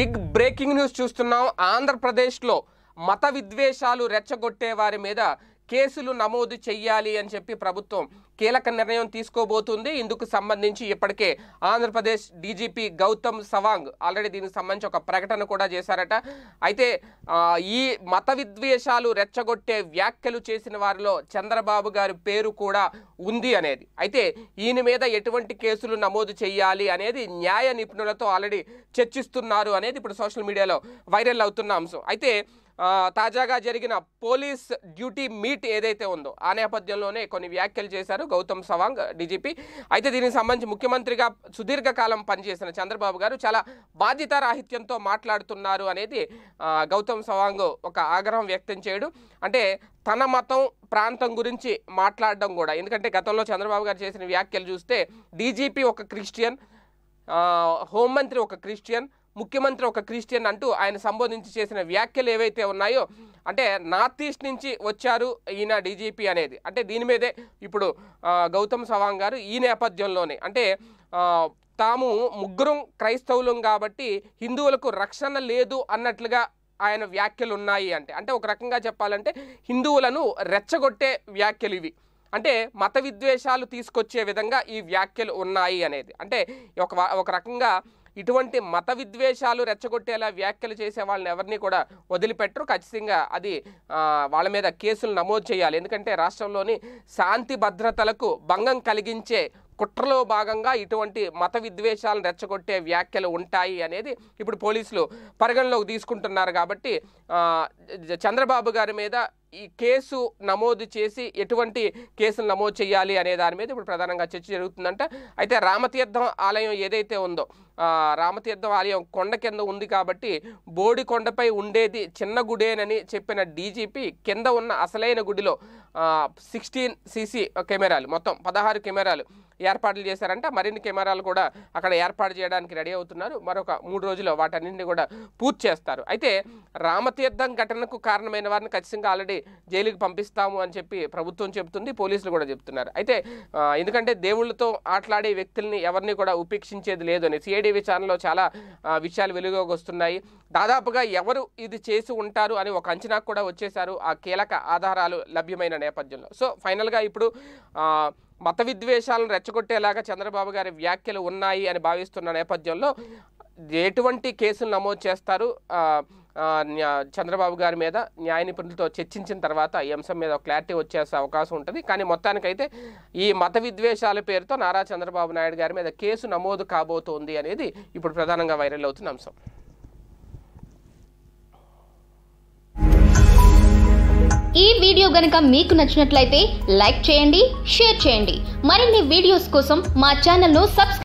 Big breaking news చూస్తున్నాం. ఆంధ్రప్రదేశ్లో మత విద్వేషాలు రెచ్చగొట్టే వారి మీద కేసులు నమోదు చెయ్యాలి అని చెప్పి ప్రభుత్వం కీలక నిర్ణయం తీసుకోబోతుంది. ఇందుకు సంబంధించి ఇప్పటికే ఆంధ్రప్రదేశ్ డీజీపీ గౌతమ్ సవాంగ్ ఆల్రెడీ దీనికి సంబంధించి ఒక ప్రకటన కూడా చేశారట. అయితే ఈ మత విద్వేషాలు రెచ్చగొట్టే వ్యాఖ్యలు చేసిన వారిలో చంద్రబాబు గారి పేరు కూడా ఉంది అనేది. అయితే ఈయన మీద ఎటువంటి కేసులు నమోదు చేయాలి అనేది న్యాయ నిపుణులతో ఆల్రెడీ చర్చిస్తున్నారు అనేది ఇప్పుడు సోషల్ మీడియాలో వైరల్ అవుతున్న అంశం. అయితే తాజాగా జరిగిన పోలీస్ డ్యూటీ మీట్ ఏదైతే ఉందో ఆ నేపథ్యంలోనే కొన్ని వ్యాఖ్యలు చేశారు గౌతమ్ సవాంగ్ డీజీపీ. అయితే దీనికి సంబంధించి ముఖ్యమంత్రిగా సుదీర్ఘకాలం పనిచేసిన చంద్రబాబు గారు చాలా బాధ్యతారాహిత్యంతో మాట్లాడుతున్నారు అనేది గౌతమ్ సవాంగ్ ఒక ఆగ్రహం వ్యక్తం చేయడం. అంటే తన మతం ప్రాంతం గురించి మాట్లాడడం కూడా. ఎందుకంటే గతంలో చంద్రబాబు గారు చేసిన వ్యాఖ్యలు చూస్తే డీజీపీ ఒక క్రిస్టియన్ హోంమంత్రి ఒక క్రిస్టియన్ ముఖ్యమంత్రి ఒక క్రిస్టియన్ అంటూ ఆయన సంబోధించి చేసిన వ్యాఖ్యలు ఏవైతే ఉన్నాయో అంటే నార్త్ ఈస్ట్ నుంచి వచ్చారు ఈయన డీజీపీ అనేది. అంటే దీని మీదే ఇప్పుడు గౌతమ్ సవాంగ్ గారు ఈ నేపథ్యంలోనే. అంటే తాము ముగ్గురం క్రైస్తవులం కాబట్టి హిందువులకు రక్షణ లేదు అన్నట్లుగా ఆయన వ్యాఖ్యలు ఉన్నాయి అంటే. అంటే ఒక రకంగా చెప్పాలంటే హిందువులను రెచ్చగొట్టే వ్యాఖ్యలు ఇవి. అంటే మత విద్వేషాలు తీసుకొచ్చే విధంగా ఈ వ్యాఖ్యలు ఉన్నాయి అనేది. అంటే ఒక ఒక రకంగా ఇటువంటి మత విద్వేషాలు రెచ్చగొట్టేలా వ్యాఖ్యలు చేసే వాళ్ళని ఎవరిని కూడా వదిలిపెట్టరు. ఖచ్చితంగా అది వాళ్ళ మీద కేసులు నమోదు చేయాలి. ఎందుకంటే రాష్ట్రంలోని శాంతి భద్రతలకు భంగం కలిగించే కుట్రలో భాగంగా ఇటువంటి మత విద్వేషాలను రెచ్చగొట్టే వ్యాఖ్యలు ఉంటాయి అనేది ఇప్పుడు పోలీసులు పరిగణలోకి తీసుకుంటున్నారు. కాబట్టి చంద్రబాబు గారి మీద ఈ కేసు నమోదు చేసి ఎటువంటి కేసులు నమోదు చేయాలి అనే దాని మీద ఇప్పుడు ప్రధానంగా చర్చ జరుగుతుందంట. అయితే రామతీర్థం ఆలయం ఏదైతే ఉందో రామతీర్థం ఆలయం కొండ కింద ఉంది కాబట్టి బోడి కొండపై ఉండేది చిన్న గుడేనని చెప్పిన డీజీపీ కింద ఉన్న అసలైన గుడిలో సిక్స్టీన్ సీసీ కెమెరాలు మొత్తం పదహారు కెమెరాలు ఏర్పాట్లు చేశారంట. మరిన్ని కెమెరాలు కూడా అక్కడ ఏర్పాటు చేయడానికి రెడీ అవుతున్నారు. మరొక మూడు రోజుల్లో వాటన్నింటినీ కూడా పూర్తి చేస్తారు. అయితే రామతీర్థం ఘటనకు కారణమైన వారిని ఖచ్చితంగా ఆల్రెడీ జైలుకి పంపిస్తాము అని చెప్పి ప్రభుత్వం చెబుతుంది పోలీసులు కూడా చెప్తున్నారు అయితే ఎందుకంటే దేవుళ్ళతో ఆటలాడే వ్యక్తుల్ని ఎవరిని కూడా ఉపేక్షించేది లేదు అని సిఐడివి ఛానల్లో చాలా విషయాలు వెలుగులోకి వస్తున్నాయి. దాదాపుగా ఎవరు ఇది చేసి ఉంటారు అని ఒక అంచనాకు కూడా వచ్చేశారు ఆ కీలక ఆధారాలు లభ్యమైన నేపథ్యంలో. సో ఫైనల్గా ఇప్పుడు మత విద్వేషాలను రెచ్చగొట్టేలాగా చంద్రబాబు గారి వ్యాఖ్యలు ఉన్నాయి అని భావిస్తున్న నేపథ్యంలో ఎటువంటి కేసులు నమోదు చేస్తారు? చంద్రబాబు గారి మీద న్యాయ నిపుణులతో చర్చించిన తర్వాత ఈ అంశం మీద ఒక క్లారిటీ వచ్చేసే అవకాశం ఉంటుంది. కానీ మొత్తానికైతే ఈ మత విద్వేషాల పేరుతో నారా చంద్రబాబు నాయుడు గారి మీద కేసు నమోదు కాబోతోంది అనేది ఇప్పుడు ప్రధానంగా వైరల్ అవుతున్న అంశం. ఈ వీడియో గనక మీకు నచ్చినట్లయితే లైక్ చేయండి షేర్ చేయండి. మరిన్ని వీడియోస్ కోసం మా ఛానల్ను సబ్స్క్రైబ్